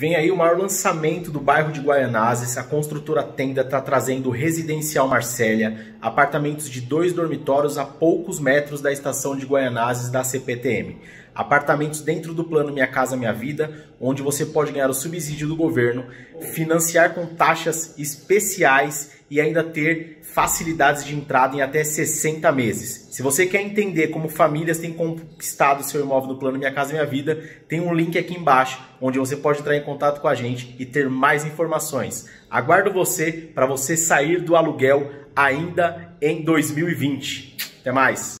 Vem aí o maior lançamento do bairro de Guaianazes. A construtora Tenda está trazendo Residencial Marcélia, apartamentos de dois dormitórios a poucos metros da estação de Guaianazes da CPTM. Apartamentos dentro do plano Minha Casa Minha Vida, onde você pode ganhar o subsídio do governo, financiar com taxas especiais e ainda ter facilidades de entrada em até 60 meses. Se você quer entender como famílias têm conquistado seu imóvel no plano Minha Casa Minha Vida, tem um link aqui embaixo onde você pode entrar em contato com a gente e ter mais informações. Aguardo você para você sair do aluguel ainda em 2020. Até mais!